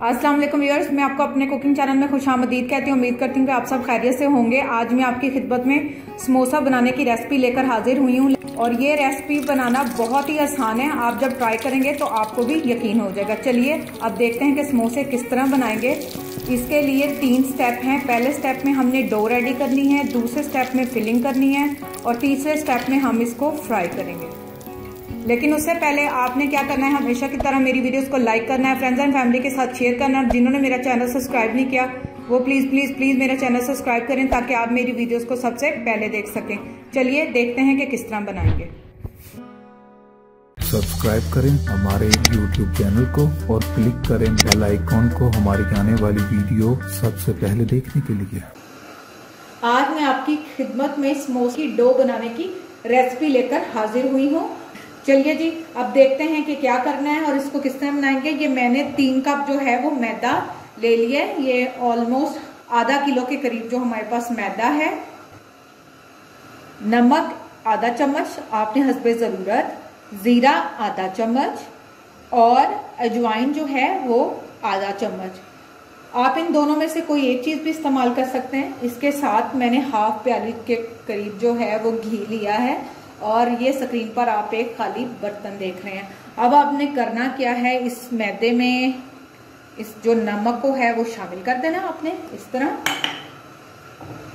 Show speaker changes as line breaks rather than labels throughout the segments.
अस्सलाम वालेकुम व्यूअर्स, मैं आपको अपने कुकिंग चैनल में खुश आमदीद कहती हूँ, उम्मीद करती हूँ कि आप सब खैरियत से होंगे। आज मैं आपकी खिदमत में समोसा बनाने की रेसिपी लेकर हाजिर हुई हूँ। और ये रेसिपी बनाना बहुत ही आसान है, आप जब ट्राई करेंगे तो आपको भी यकीन हो जाएगा। चलिए, अब देखते हैं कि समोसे किस तरह बनाएँगे। इसके लिए तीन स्टेप हैं। पहले स्टेप में हमने डो रेडी करनी है, दूसरे स्टेप में फिलिंग करनी है और तीसरे स्टेप में हम इसको फ्राई करेंगे। लेकिन उससे पहले आपने क्या करना है हमेशा की तरह मेरी वीडियोस को लाइक करना है फ्रेंड्स एंड फैमिली के साथ शेयर करना है। जिन्होंने मेरा चैनल सब्सक्राइब नहीं किया वो प्लीज़ प्लीज़ प्लीज़ मेरा चैनल सब्सक्राइब करें ताकि आप मेरी वीडियोस को सबसे पहले देख सकें। चलिए देखते हैं कि किस तरह बनाएँगे।
सब्सक्राइब करें हमारे YouTube चैनल को और क्लिक करें बेल आइकॉन को हमारी आने वाली वीडियो सबसे पहले देखने के लिए।
आज मैं आपकी खिदमत में समोसी डो बनाने की रेसिपी लेकर हाजिर हुई हूँ। चलिए जी, अब देखते हैं कि क्या करना है और इसको किस तरह बनाएँगे। ये मैंने तीन कप जो है वो मैदा ले लिया ये ऑलमोस्ट आधा किलो के करीब जो हमारे पास मैदा है। नमक आधा चम्मच, आपने हसबे ज़रूरत। ज़ीरा आधा चम्मच और अजवाइन जो है वो आधा चम्मच। आप इन दोनों में से कोई एक चीज़ भी इस्तेमाल कर सकते हैं। इसके साथ मैंने हाफ़ प्याली के करीब जो है वो घी लिया है। और ये स्क्रीन पर आप एक खाली बर्तन देख रहे हैं। अब आपने करना क्या है, इस मैदे में इस जो नमक को है, वो शामिल कर देना आपने इस तरह।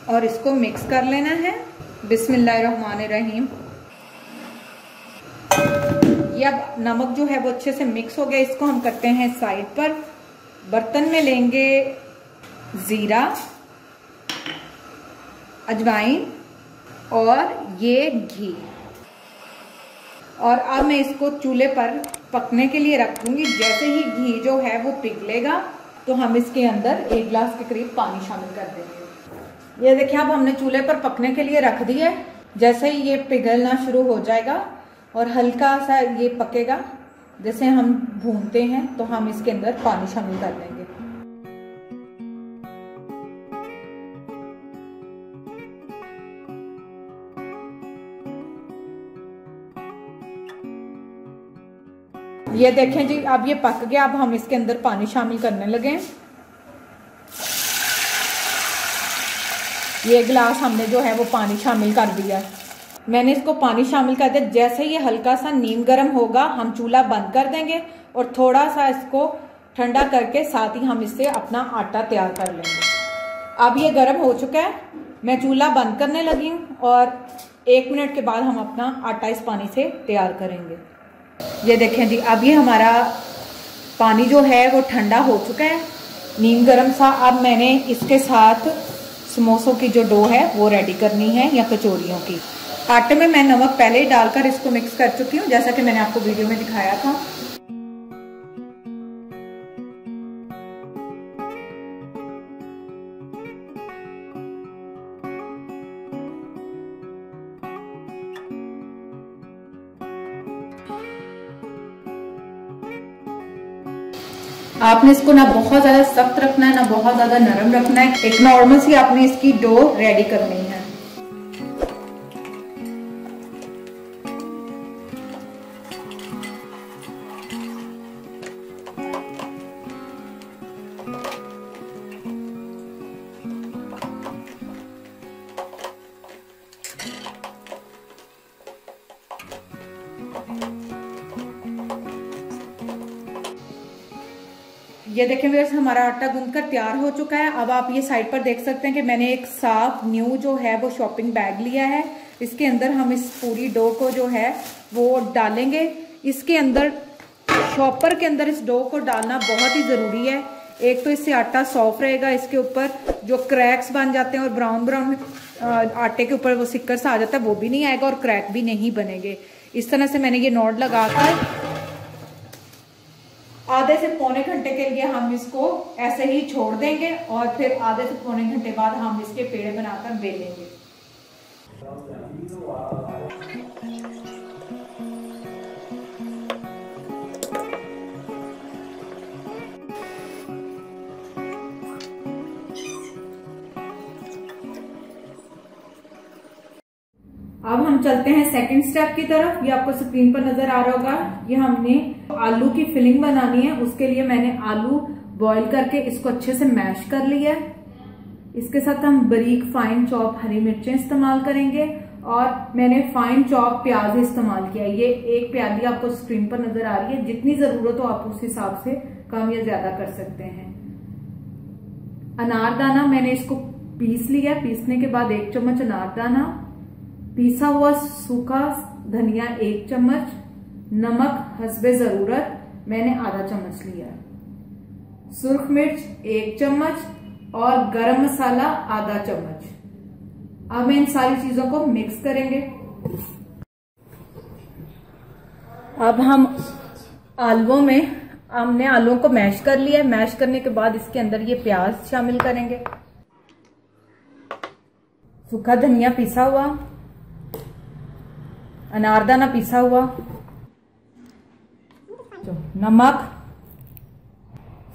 और इसको मिक्स कर लेना है। बिस्मिल्लाहिर्रहमानिर्रहीम। ये अब नमक जो है, वो अच्छे से मिक्स हो गया। इसको हम करते हैं साइड पर। बर्तन में लेंगे जीरा, अजवाइन और ये घी। और अब मैं इसको चूल्हे पर पकने के लिए रख दूँगी। जैसे ही घी जो है वो पिघलेगा तो हम इसके अंदर एक गिलास के करीब पानी शामिल कर देंगे। ये देखिए, अब हमने चूल्हे पर पकने के लिए रख दिया है जैसे ही ये पिघलना शुरू हो जाएगा और हल्का सा ये पकेगा, जैसे हम भूनते हैं तो हम इसके अंदर पानी शामिल कर देंगे ये देखें जी, अब ये पक गया, अब हम इसके अंदर पानी शामिल करने लगे ये गिलास हमने जो है वो पानी शामिल कर दिया मैंने इसको पानी शामिल कर दिया। जैसे ये हल्का सा नीम गर्म होगा, हम चूल्हा बंद कर देंगे और थोड़ा सा इसको ठंडा करके साथ ही हम इससे अपना आटा तैयार कर लेंगे। अब ये गर्म हो चुका है। मैं चूल्हा बंद करने लगी हूँ और एक मिनट के बाद हम अपना आटा इस पानी से तैयार करेंगे। ये देखें जी, अभी हमारा पानी जो है वो ठंडा हो चुका है। नीम गर्म सा, अब मैंने इसके साथ समोसों की जो डो है वो रेडी करनी है या कचोरियों की। आटे में मैं नमक पहले ही डालकर इसको मिक्स कर चुकी हूँ, जैसा कि मैंने आपको वीडियो में दिखाया था। आपने इसको ना बहुत ज़्यादा सख्त रखना है, ना बहुत ज़्यादा नरम रखना है। एक नॉर्मल सी आपने इसकी डो रेडी करनी है। ये देखें वैसे हमारा आटा गूंद कर तैयार हो चुका है। अब आप ये साइड पर देख सकते हैं कि मैंने एक साफ़ न्यू जो है, वो शॉपिंग बैग लिया है। इसके अंदर हम इस पूरी डो को जो है, वो डालेंगे। इसके अंदर, शॉपर के अंदर इस डो को डालना बहुत ही ज़रूरी है। एक तो इससे आटा सॉफ्ट रहेगा, इसके ऊपर जो क्रैक्स बन जाते हैं और ब्राउन ब्राउन आटे के ऊपर वो सिक्कर सा आ जाता है, वो भी नहीं आएगा और क्रैक भी नहीं बनेंगे। इस तरह से मैंने ये नोट लगाकर आधे से पौने घंटे के लिए हम इसको ऐसे ही छोड़ देंगे और फिर आधे से पौने घंटे बाद हम इसके पेड़ बनाकर बेलेंगे। अब हम चलते हैं सेकंड स्टेप की तरफ़। ये आपको स्क्रीन पर नज़र आ रहा होगा। ये हमने आलू की फिलिंग बनानी है, उसके लिए मैंने आलू बॉईल करके इसको अच्छे से मैश कर लिया है। इसके साथ हम बरीक फाइन चॉप हरी मिर्चें इस्तेमाल करेंगे और मैंने फाइन चॉप प्याज इस्तेमाल किया। ये एक प्याली आपको स्क्रीन पर नज़र आ रही है। जितनी ज़रूरत हो आप उस हिसाब से कम या ज़्यादा कर सकते हैं। अनारदाना मैंने इसको पीस लिया। पीसने के बाद एक चम्मच अनारदाना। पीसा हुआ सूखा धनिया एक चम्मच। नमक हसबे ज़रूरत, मैंने आधा चम्मच लिया। सुर्ख मिर्च, एक चम्मच और गरम मसाला, आधा चम्मच। अब इन सारी चीज़ों को मिक्स करेंगे। अब हम आलुओं में, हमने आलुओं को मैश कर लिया। है मैश करने के बाद इसके अंदर ये प्याज शामिल करेंगे। सूखा धनिया पिसा हुआ। अनारदाना पिसा हुआ। तो नमक,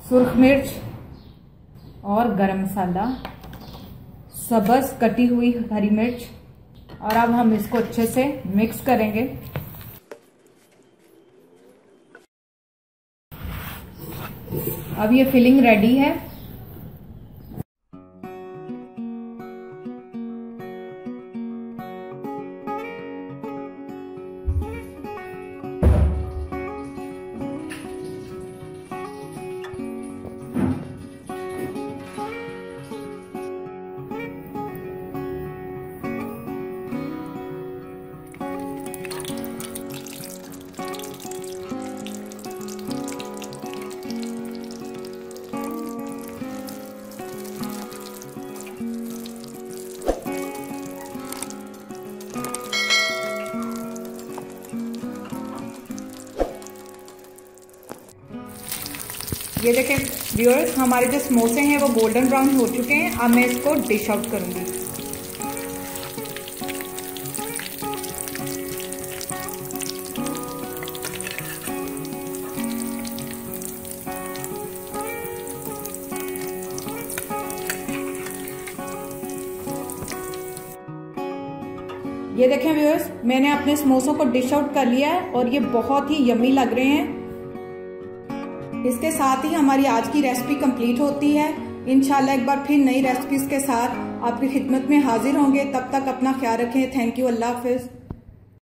सुर्ख मिर्च और गरम मसाला, सबस कटी हुई हरी मिर्च, और अब हम इसको अच्छे से मिक्स करेंगे। अब ये फिलिंग रेडी है। ये देखें व्यूअर्स हमारे जो समोसे हैं, वो गोल्डन ब्राउन हो चुके हैं। अब मैं इसको डिश आउट करूँगी। ये देखें व्यूअर्स मैंने अपने समोसों को डिश आउट कर लिया है और ये बहुत ही यमी लग रहे हैं। इसके साथ ही हमारी आज की रेसिपी कंप्लीट होती है। इनशाला एक बार फिर नई रेसिपीज़ के साथ आपकी खिदमत में हाजिर होंगे। तब तक अपना ख्याल रखें। थैंक यू अल्लाह हाफिज़।